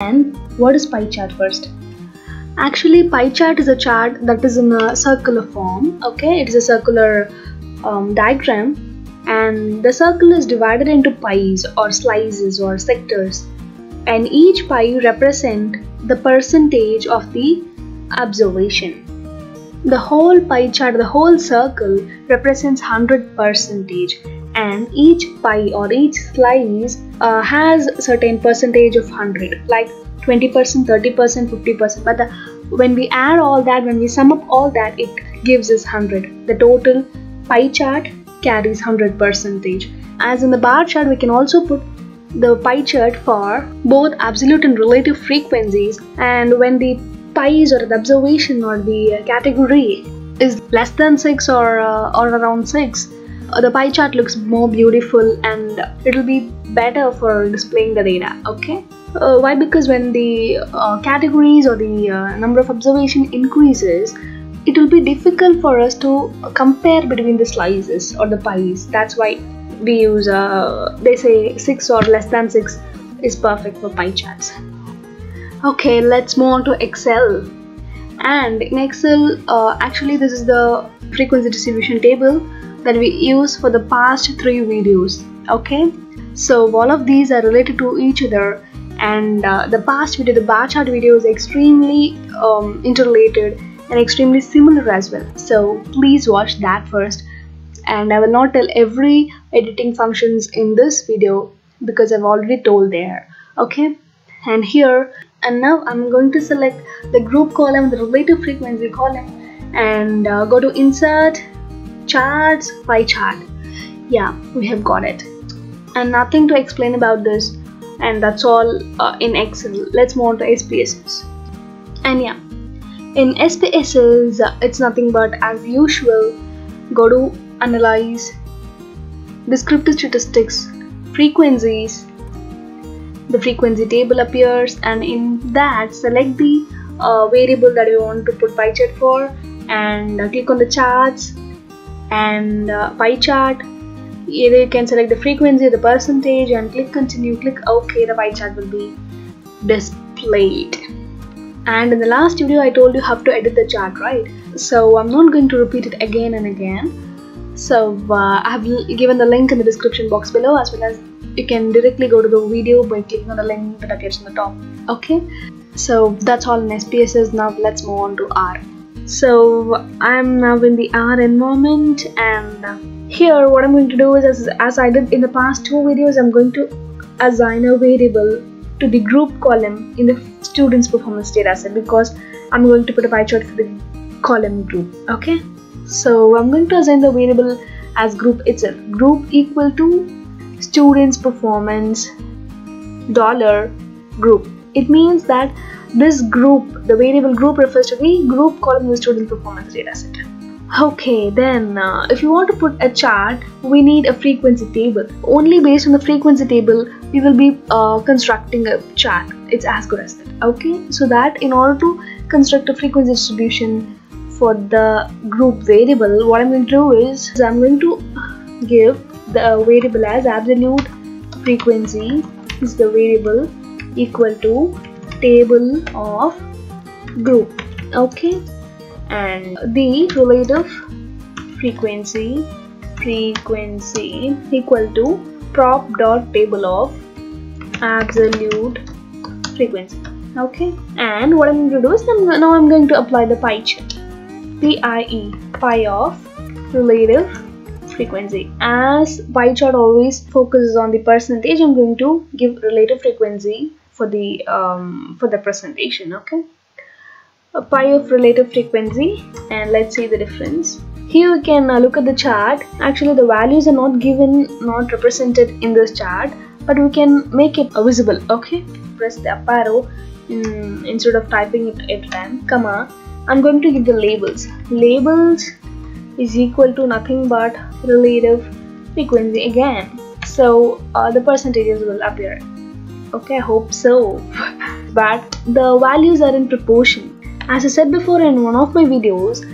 And what is pie chart first? Actually, pie chart is a chart that is in a circular form. Okay, it is a circular um, diagram, and the circle is divided into pies or slices or sectors, and each pie represent the percentage of the observation. The whole pie chart, the whole circle represents 100 percentage and each pie or each slice uh, has certain percentage of 100 like 20% 30% 50% but the, when we add all that when we sum up all that it gives us 100 the total pie chart carries 100 percentage. As in the bar chart we can also put the pie chart for both absolute and relative frequencies. And when the pies or the observation or the category is less than 6 or uh, or around 6 uh, the pie chart looks more beautiful and it'll be better for displaying the data okay? Uh, why? Because when the uh, categories or the uh, number of observation increases it will be difficult for us to compare between the slices or the pies. That's why we use uh, they say 6 or less than 6 is perfect for pie charts. Okay let's move on to excel. And in excel uh, actually this is the frequency distribution table that we use for the past three videos okay? So all of these are related to each other and uh, the past video the bar chart video is extremely um, interrelated and extremely similar as well. So please watch that first. And I will not tell every editing functions in this video because I've already told there okay? And here and now I'm going to select the group column the relative frequency column and uh, go to insert charts pie chart. Yeah we have got it. And nothing to explain about this and that's all uh, in excel. Let's move on to spss and yeah in spss it's nothing but as usual go to analyze descriptive statistics frequencies. The frequency table appears and in that select the uh, variable that you want to put pie chart for and click on the charts and uh, pie chart. Either you can select the frequency the percentage and click continue. Click ok the pie chart will be displayed. And in the last video I told you how to edit the chart right? So I'm not going to repeat it again and again. So uh, I have given the link in the description box below as well as you can directly go to the video by clicking on the link that appears on the top. Okay? So that's all in SPSS now let's move on to R so I'm now in the R environment and here what I'm going to do is as, as I did in the past two videos I'm going to assign a variable to the group column in the students performance data set because I'm going to put a pie chart for the column group okay? So I'm going to assign the variable as group itself. Group equal to students performance dollar group. It means that this group, the variable group refers to the group column in the student performance dataset. Okay, then uh, if you want to put a chart, we need a frequency table. Only based on the frequency table, we will be uh, constructing a chart. It's as good as that. Okay, so that in order to construct a frequency distribution for the group variable, what I'm going to do is I'm going to give the variable as absolute frequency is the variable equal to table of group. Okay. And the relative frequency frequency equal to prop dot table of absolute frequency. Okay. And what I'm going to do is I'm, now I'm going to apply the pie chart. PIE pi of relative frequency. As pie chart always focuses on the percentage I'm going to give relative frequency for the um, for the presentation okay? A pie of relative frequency and let's see the difference. Here we can uh, look at the chart. Actually the values are not given not represented in this chart but we can make it visible okay? Press the up arrow in, instead of typing it every time comma I'm going to give the labels. Labels is equal to nothing but relative frequency again. So uh, the percentages will appear okay i hope so. But the values are in proportion. As i said before in one of my videos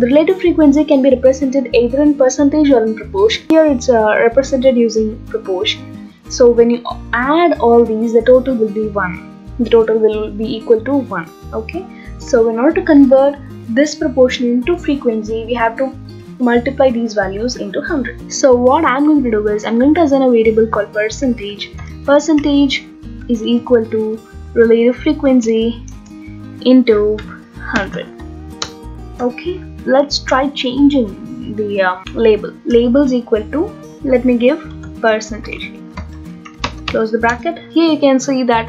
the relative frequency can be represented either in percentage or in proportion. Here it's uh, represented using proportion. So when you add all these the total will be 1 the total will be equal to 1 okay? So in order to convert this proportion into frequency we have to multiply these values into 100 so what i'm going to do is i'm going to assign a variable called percentage. Percentage is equal to relative frequency into 100 okay let's try changing the uh, label. Labels equal to let me give percentage. Close the bracket. Here you can see that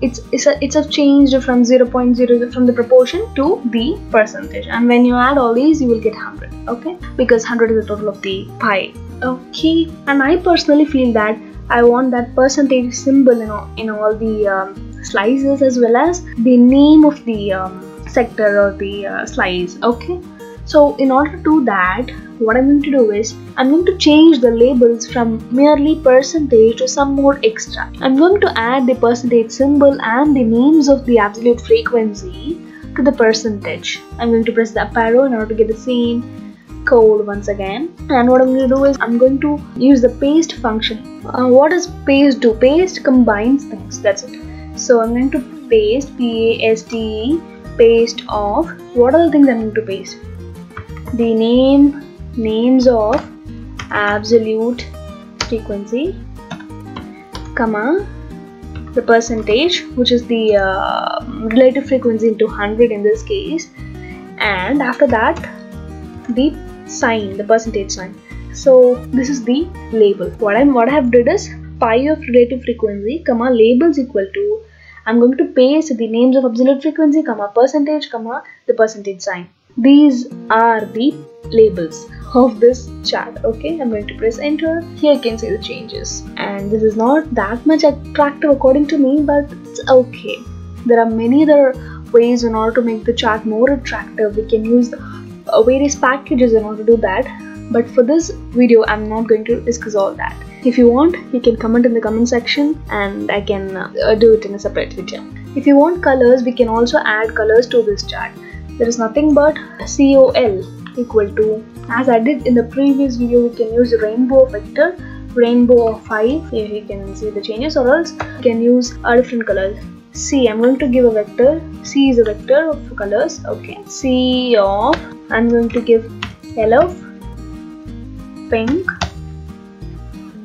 it's it's a, it's a changed from 0.0 from the proportion to the percentage. And when you add all these you will get 100 okay? Because 100 is the total of the pie. Okay. And i personally feel that i want that percentage symbol in all, in all the um, slices as well as the name of the um, sector or the uh, slice okay so in order to do that what I'm going to do is I'm going to change the labels from merely percentage to some more extra. I'm going to add the percentage symbol and the names of the absolute frequency to the percentage. I'm going to press the up arrow in order to get the same code once again and what I'm going to do is I'm going to use the paste function. Uh, what does paste do? Paste combines things that's it. So I'm going to paste P-A-S-T-E paste of what are the things I'm going to paste? The name names of absolute frequency comma the percentage which is the uh, relative frequency into 100 in this case and after that the sign the percentage sign. So this is the label. What i'm what i have did is pie of relative frequency comma labels equal to i'm going to paste the names of absolute frequency comma percentage comma the percentage sign. These are the labels of this chart okay? I'm going to press enter. Here you can see the changes. And this is not that much attractive according to me but it's okay. There are many other ways in order to make the chart more attractive. We can use various packages in order to do that. But for this video i'm not going to discuss all that. If you want you can comment in the comment section and i can uh, do it in a separate video. If you want colors we can also add colors to this chart. There is nothing but col equal to as I did in the previous video we can use rainbow vector rainbow of 5 here you can see the changes or else you can use a different color C I'm going to give a vector. C is a vector of colors. Okay. C of I'm going to give yellow pink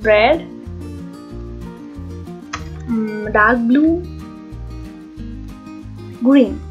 red um, dark blue green